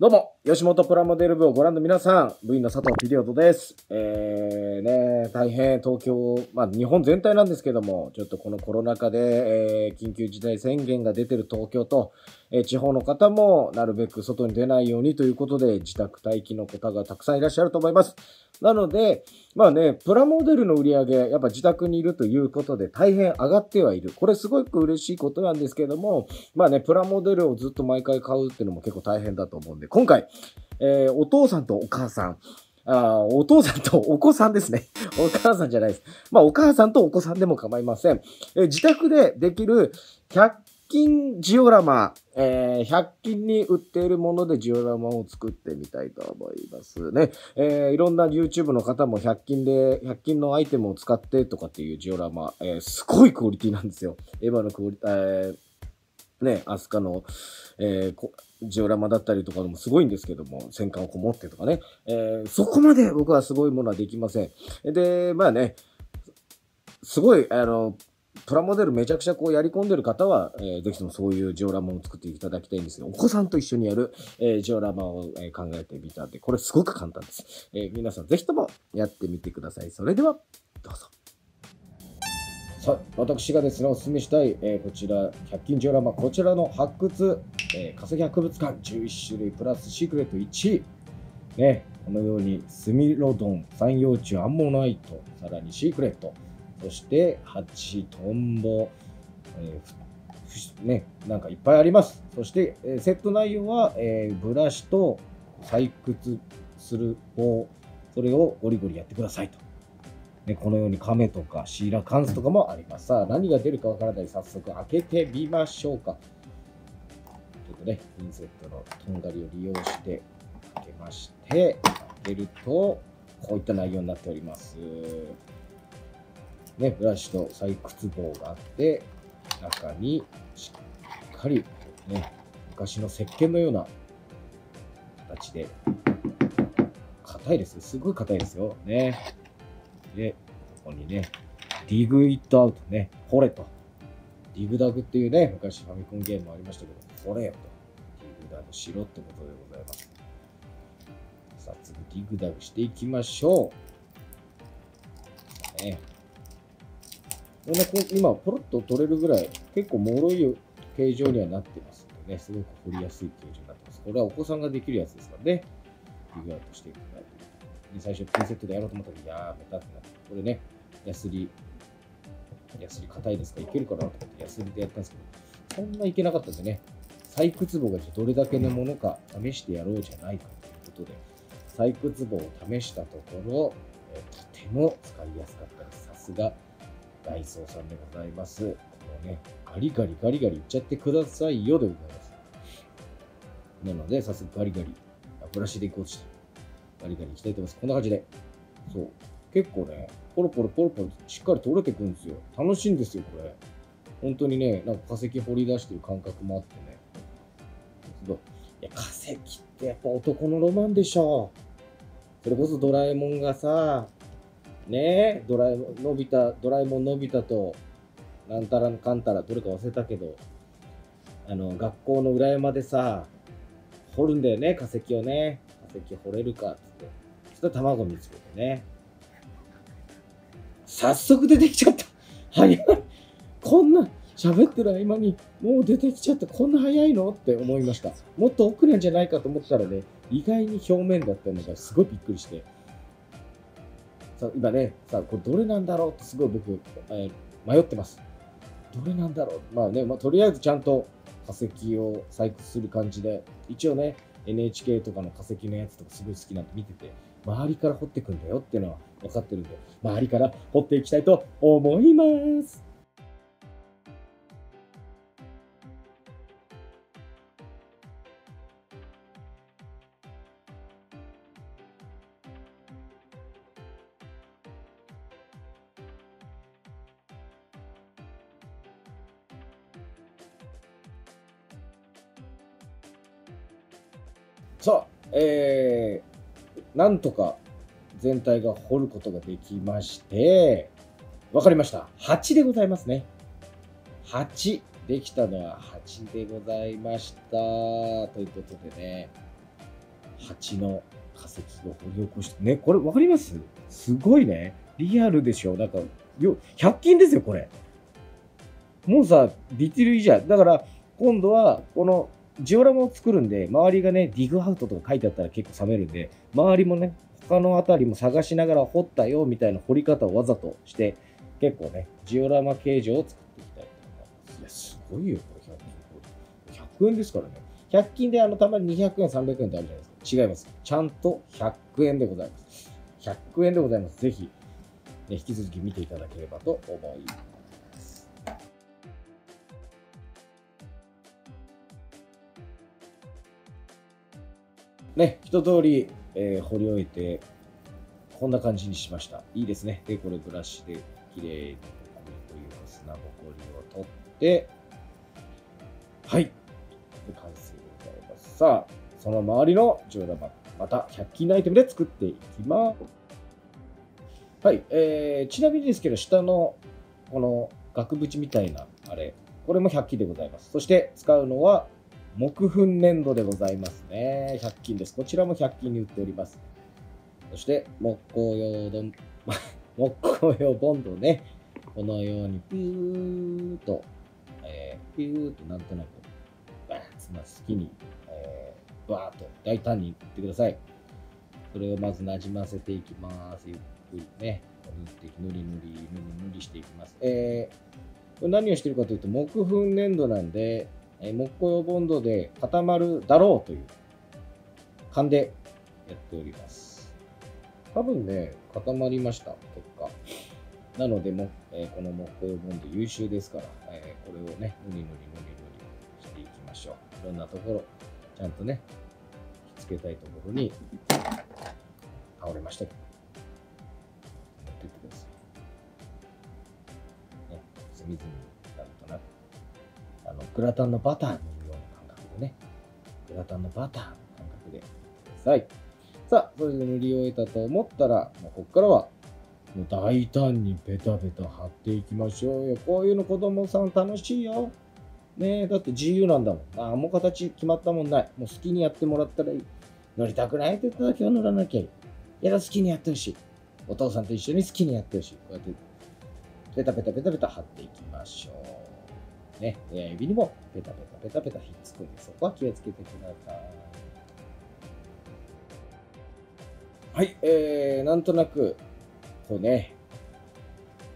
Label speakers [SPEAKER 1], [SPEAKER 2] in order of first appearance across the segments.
[SPEAKER 1] どうも、吉本プラモデル部をご覧の皆さん、部員の佐藤ピリオドです。えー、ね、大変東京、まあ日本全体なんですけども、ちょっとこのコロナ禍で、えー緊急事態宣言が出てる東京と、えー地方の方もなるべく外に出ないようにということで、自宅待機の方がたくさんいらっしゃると思います。なので、まあね、プラモデルの売り上げ、やっぱ自宅にいるということで大変上がってはいる。これすごく嬉しいことなんですけども、まあね、プラモデルをずっと毎回買うっていうのも結構大変だと思うんで、今回、えーお父さんとお母さん、あお父さんとお子さんですね。お母さんじゃないです。まあ、お母さんとお子さんでも構いません。え自宅でできる100均ジオラマ、えー100均に売っているものでジオラマを作ってみたいと思いますね。えーいろんな YouTube の方も100均で、100均のアイテムを使ってとかっていうジオラマ、えーすごいクオリティなんですよ。エヴァのクオリティ、えーね、アスカの、えージオラマだったりとかもすごいんですけども、戦艦をこもってとかね、えーそこまで僕はすごいものはできません。で、まあね、すごい、あの、プラモデルめちゃくちゃこうやり込んでる方は、えーぜひともそういうジオラマを作っていただきたいんですけど、お子さんと一緒にやる、えージオラマを、えー考えてみたんで、これすごく簡単です。えー皆さんぜひともやってみてください。それでは、どうぞ。さあ、私がですね、お勧めしたい、えーこちら、100均ジオラマ、こちらの発掘、えー化石博物館11種類プラスシークレット1。ね、このようにスミロドン、三葉虫、アンモナイト、さらにシークレット、そしてハチ、トンボ、えーね、なんかいっぱいあります。そして、えーセット内容は、えーブラシと採掘する棒、それをゴリゴリやってくださいと。ね、このようにカメとかシーラカンスとかもあります。さあ、何が出るかわからない。早速開けてみましょうか。ちょっとね、ピンセットのとんがりを利用して開けまして、開けると、こういった内容になっております。ね、ブラシと採掘棒があって、中にしっかり、ね、昔の石鹸のような形で、硬いですよ。すごい硬いですよ。ね。で、ここにね、 dig it out ね、掘れと。ディグダグっていうね、昔ファミコンゲームもありましたけど、掘れよと。ディグダグしろってことでございます。さあ、次、ディグダグしていきましょう。ね。こんな今、ポロッと取れるぐらい、結構脆い形状にはなってますのでね、すごく掘りやすい形状になってます。これはお子さんができるやつですからね、ディグアウトしていくからで最初ピンセットでやろうと思ったけど、やめたってなって、これね、ヤスリ、ヤスリ硬いですか？らいけるかなと思ってヤスリでやったんですけど、そんないけなかったんでね、採掘棒がじゃどれだけのものか試してやろうじゃないかということで、採掘棒を試したところ、えとても使いやすかったです。さすがダイソーさんでございます。このね、ガリガリガリガリいっちゃってくださいよでございます。なので、早速ガリガリ、ブラシでいこうとして、ガリガリいきたいと思います。こんな感じで。そう。結構ね、ポロポロポロポロしっかり取れてくんですよ。楽しいんですよ、これ。本当にね、なんか化石掘り出してる感覚もあってね。い。や、化石ってやっぱ男のロマンでしょ。それこそドラえもんがさ、ねえ、ドラえもん、のび太、ドラえもんのび太と、なんたらかんたら、どれか忘れたけど、あの、学校の裏山でさ、掘るんだよね、化石をね。化石掘れるかつって。そしたら卵見つけてね。早速出てきちゃった。早い。こんな、喋ってる間に、もう出てきちゃった。こんな早いの？って思いました。もっと奥なんじゃないかと思ったらね、意外に表面だったのがすごいびっくりして。さ今ね、さこれどれなんだろうってすごい僕、えー迷ってます。どれなんだろう？まあね、まあ、とりあえずちゃんと化石を採掘する感じで、一応ね、NHK とかの化石のやつとかすごい好きなんで見てて、周りから掘っていくんだよっていうのは分かってるんで、周りから掘っていきたいと思います。さあ、えー、なんとか全体が掘ることができまして、わかりました。8でございますね。8。できたのは8でございました。ということでね、蜂の化石を掘り起こして、ね、これ分かります？すごいね。リアルでしょ。なんか、よ、100均ですよ、これ。もうさ、ディティルいいじゃ。だから、今度は、この、ジオラマを作るんで、周りがね、ディグアウトとか書いてあったら結構冷めるんで、周りもね、他の辺りも探しながら掘ったよ、みたいな掘り方をわざとして、結構ね、ジオラマ形状を作っていきたいと思います。いや、すごいよ、これ100均。100円ですからね。100均であの、たまに200円、300円ってあるじゃないですか。違います。ちゃんと100円でございます。100円でございます。ぜひ、ね、引き続き見ていただければと思います。ね、一通り、えー、掘り終えて、こんな感じにしました。いいですね。で、これブラシで綺麗にという砂ぼこりを取って、はい。完成でございます。さあ、その周りのジオラマ、また100均のアイテムで作っていきます。はい、えー、ちなみにですけど、下のこの額縁みたいなあれ、これも100均でございます。そして使うのは木粉粘土でございますね。100均です。こちらも100均に売っております。そして木工用どん 木工用ボンドね、このようにピューと、えー、ピューとなんとなく、バーッと好きに、えー、バーッと大胆に塗ってください。それをまずなじませていきます。ゆっくりね、塗っていき、塗り塗り、塗り塗りしていきます。えー、これ何をしてるかというと、木粉粘土なんで、木工用ボンドで固まるだろうという勘でやっております。多分ね、固まりました、結果。なのでも、えー、この木工用ボンド優秀ですから、えー、これをね、塗り塗り塗り塗りしていきましょう。いろんなところ、ちゃんとね、ひっつけたいところに倒れましたけど、持ってってください。ね、隅々なんとなく、グラタンのバターのような感覚でね、グラタンのバターの感覚でください。さあ、それで塗り終えたと思ったら、もうここからは、もう大胆にベタベタ貼っていきましょうよ。こういうの子供さん楽しいよ。ねえ、だって自由なんだもん。ああ、もう形決まったもんない。もう好きにやってもらったらいい。乗りたくないって言っただけは乗らなきゃいい。やだ、好きにやってほしい。お父さんと一緒に好きにやってほしい。こうやって、ペタペタペタペタ貼っていきましょう。ね、親指にもペタペタペタペタひっつくんで、そこは気をつけてください。はい、えー、なんとなく、こうね、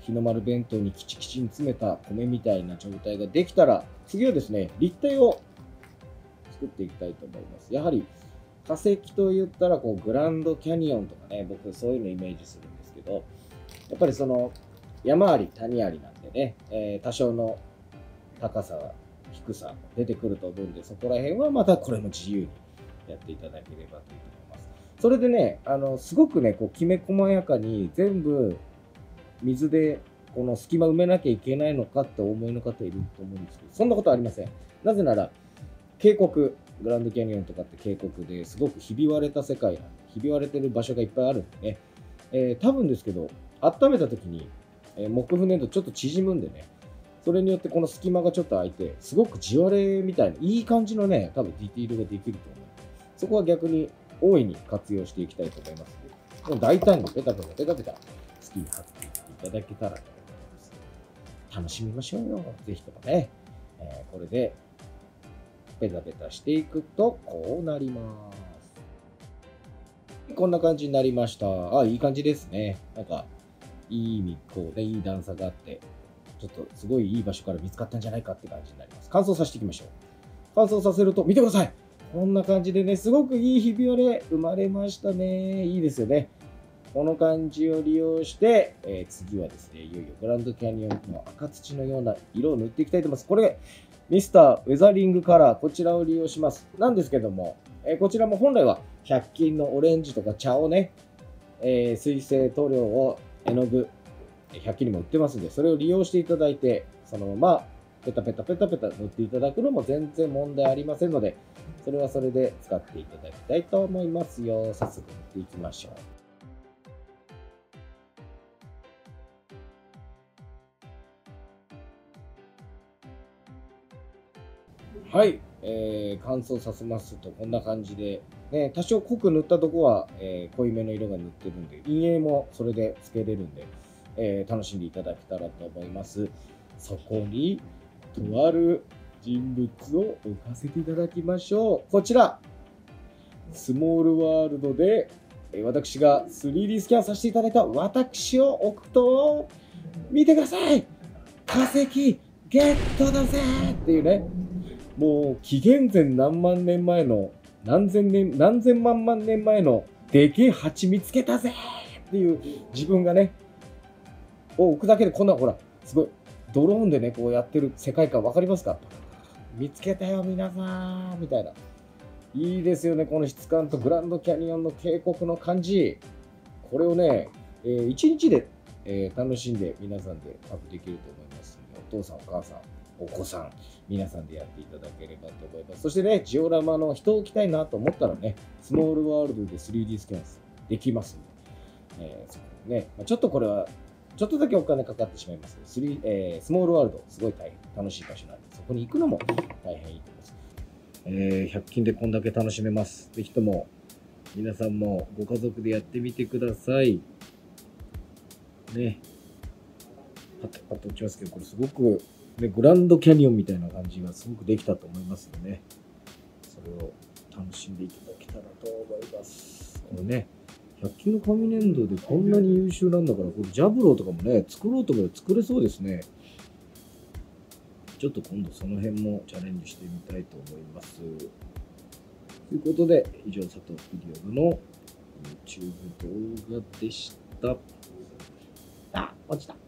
[SPEAKER 1] 日の丸弁当にきちきちに詰めた米みたいな状態ができたら、次はですね、立体を作っていきたいと思います。やはり化石と言ったらこうグランドキャニオンとかね、僕そういうのイメージするんですけど、やっぱりその山あり谷ありなんでね、えー、多少の高さ、低さ出てくると思うんで、そこら辺はまたこれも自由にやっていただければと思います。それでね、あの、すごくね、こうきめ細やかに全部水でこの隙間埋めなきゃいけないのかって思いの方いると思うんですけど、そんなことありません。なぜなら、渓谷、グランドキャニオンとかって渓谷ですごくひび割れた世界なんで、ひび割れてる場所がいっぱいあるんでね、えー、多分ですけど、温めた時に、えー、木船とちょっと縮むんでね、それによってこの隙間がちょっと開いて、すごく地割れみたいな、いい感じのね、多分ディティールができると思う。そこは逆に大いに活用していきたいと思います、もう大胆にペタペタペタペタ好きに貼っていっていただけたらと思います。楽しみましょうよ。ぜひともね。えー、これでペタペタしていくと、こうなります。こんな感じになりました。あ、いい感じですね。なんか、いい日光でいい段差があって、ちょっとすごいいい場所から見つかったんじゃないかって感じになります。乾燥させていきましょう。乾燥させると、見てくださいこんな感じでね、すごくいいひび割れ生まれましたね。いいですよね。この感じを利用して、えー、次はですね、いよいよグランドキャニオンの赤土のような色を塗っていきたいと思います。これ、ミスターウェザリングカラー、こちらを利用します。なんですけども、えー、こちらも本来は100均のオレンジとか茶をね、えー、水性塗料を絵の具、100均にも売ってますんで、それを利用していただいて、そのままペタペタペタペタ塗っていただくのも全然問題ありませんので、それはそれで使っていただきたいと思いますよ。早速塗っていきましょう。はい。えー乾燥させますとこんな感じで、ね、多少濃く塗ったとこは、えー濃いめの色が塗ってるんで陰影もそれでつけれるんで、えー楽しんでいただけたらと思います。そこにとある人物を置かせていただきましょう。こちらスモールワールドでえ私が 3D スキャンさせていただいた私を置くと見てください。化石ゲットだぜっていうね。もう紀元前何万年前の何千年何千万万年前のでけえ蜂見つけたぜっていう自分がねを置くだけでこんなほらすごいドローンでねこうやってる世界観わかりますか？見つけたよ皆さんみたいな。いいですよねこの質感とグランドキャニオンの渓谷の感じ。これをね、え1日で、えー楽しんで皆さんでアップできると思いますのでお父さんお母さんお子さん皆さんでやっていただければと思います。そしてねジオラマの人を置きたいなと思ったらねスモールワールドで 3D スキャンできますので、えーそこねまあちょっとこれはちょっとだけお金かかってしまいますけど、3えースモールワールド、すごい大変楽しい場所なんで、そこに行くのも大変いいと思います。えー100均でこんだけ楽しめます。ぜひとも、皆さんもご家族でやってみてください。ね。パッとパッと落ちますけど、これすごく、ね、グランドキャニオンみたいな感じがすごくできたと思いますのでね。それを楽しんでいただけたらと思います。このね、100均の紙粘土でこんなに優秀なんだから、これジャブローとかもね、作ろうと思えば作れそうですね。ちょっと今度その辺もチャレンジしてみたいと思います。ということで、以上、佐藤ピリオドの YouTube 動画でした。あ、落ちた。